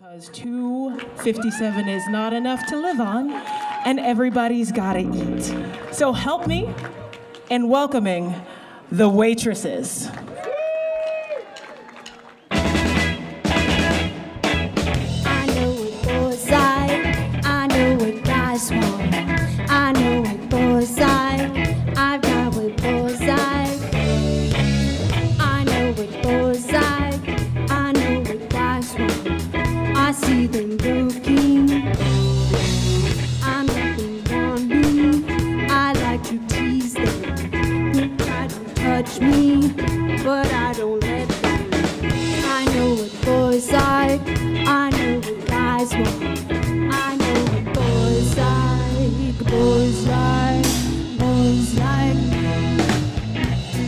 Because 257 is not enough to live on, and everybody's gotta eat. So help me in welcoming the waitresses. Me, but I don't let them. I know what boys like. I know what guys want. I know what boys like. Boys like. Boys like.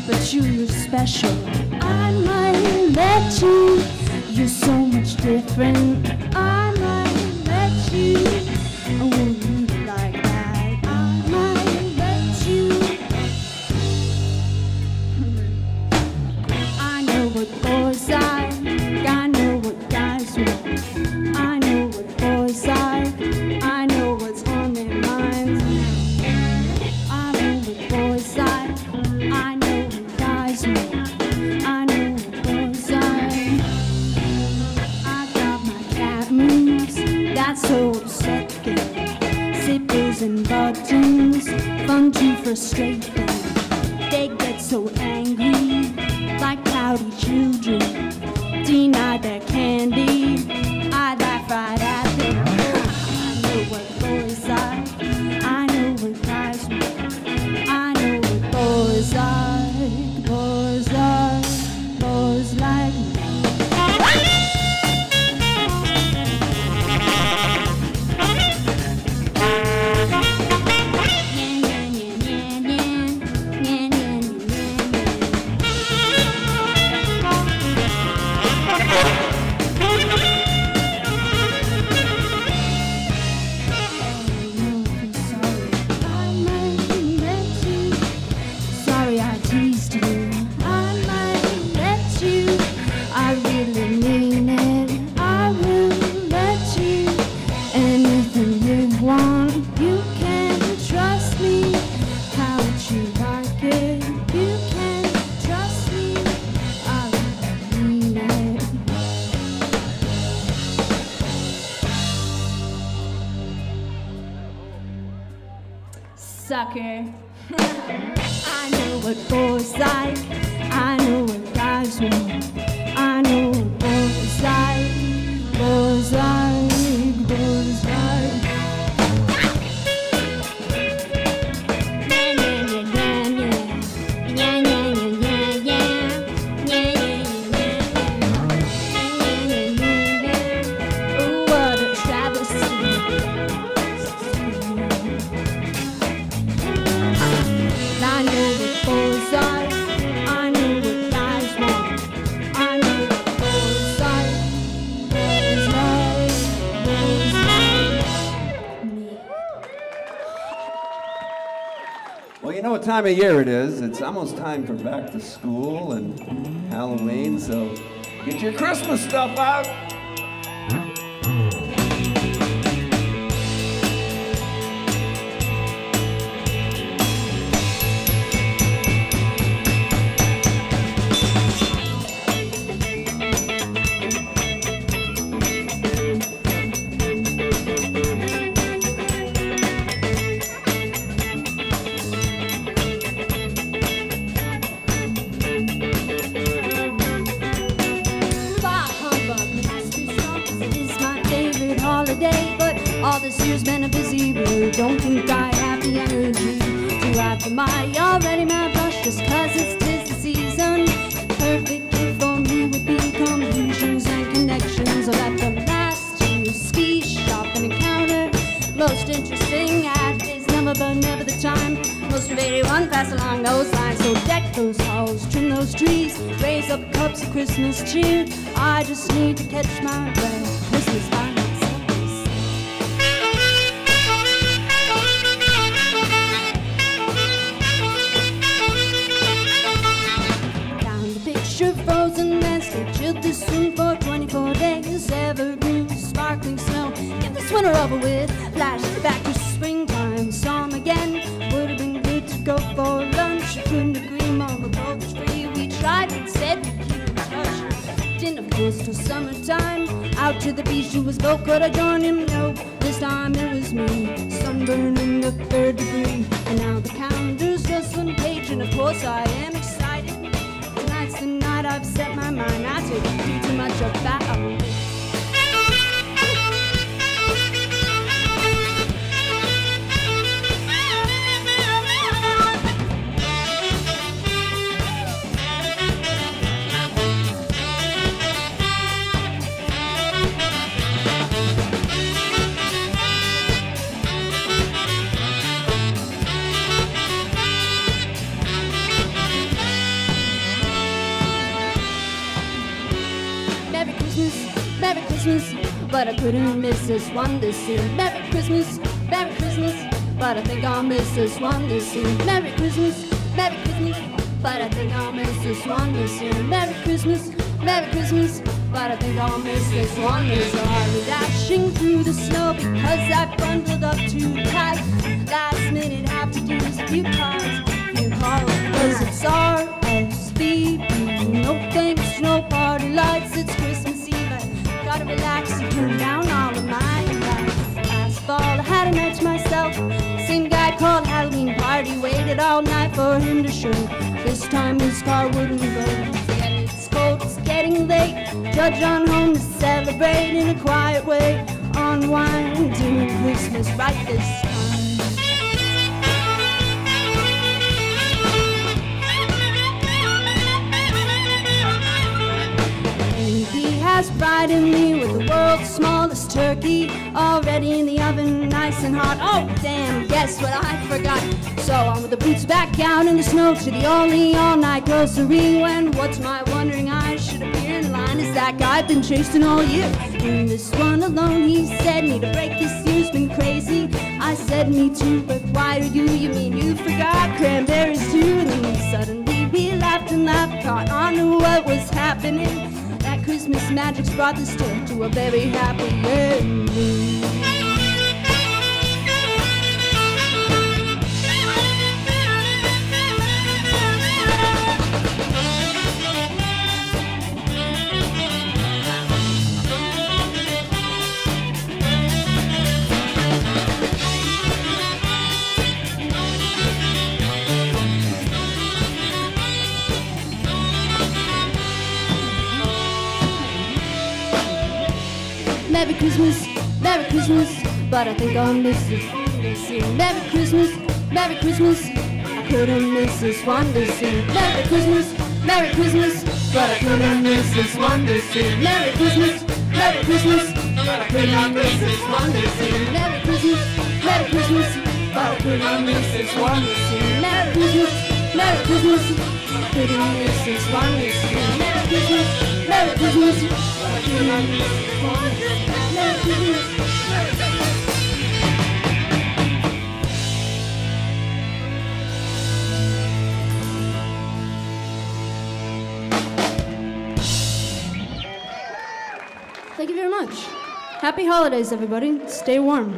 But you, you're special. I might let you. You're so much different. Frustrate Sucker. I know what boys like. I know what guys want. Well, you know what time of year it is. It's almost time for back to school and Halloween, so get your Christmas stuff out. Holiday. But all this year's been a busy blur. Don't think I have the energy to have the my already mad rush just 'cause it's tis the season. Perfect gift for me would be confusions and connections. I've got the last two ski shop and encounter. Most interesting at is never but never the time. Most of 81 pass along those lines. So deck those halls, trim those trees, raise up cups of Christmas cheer. I just need to catch my breath. Christmas myself. And stay chilled this soon for 24 days. Evergreen sparkling snow. Get this winter over with. Flashed back to springtime, him again. Would have been good to go for lunch. Couldn't agree more, we're both free. We tried and said we'd keep in touch. Didn't of till summertime. Out to the beach, to was boat, could I join him? No, this time it was me. Sunburn in the third degree. And now the calendar's just one page, and of course I am. Tonight's the night I've set my mind. I take too much of that. But I couldn't miss this one this year. Merry Christmas, Merry Christmas, but I think I'll miss this one this year. Merry Christmas, Merry Christmas, but I think I'll miss this one this year. Merry Christmas, Merry Christmas, but I think I'll miss this one this year. I was dashing through the snow because I bundled up too tight. Last minute have to do is a few cards, for him to show. This time his car wouldn't go. It's cold, it's getting late. Judge on home to celebrate in a quiet way. Unwind, doing Christmas right this time. He has frightened me with the world's smallest turkey already in the oven, nice and hot. Oh, damn, guess what I forgot? So on with the boots back out in the snow to the only all night grocery. When what's my wondering I should appear in line is that guy I've been chasing all year. In this one alone, he said, need a break this year's been crazy. I said, me too, but why do you? You mean you forgot cranberries too? And then suddenly we laughed and laughed, caught on to what was happening. Christmas magic's brought this tour to a very happy ending. Merry Christmas, Merry Christmas, but I think I'll miss this one this. Merry Christmas, Merry Christmas, I couldn't miss this this year. Merry Christmas, Merry Christmas, but I couldn't miss this this year. Merry Christmas, Merry Christmas, but I couldn't miss this this year. Merry Christmas, Merry Christmas, but I couldn't miss this this year. Merry Christmas, Merry Christmas, I couldn't miss this this year. Merry Christmas, Merry Christmas. Merry Christmas. Thank you very much. Happy holidays, everybody. Stay warm.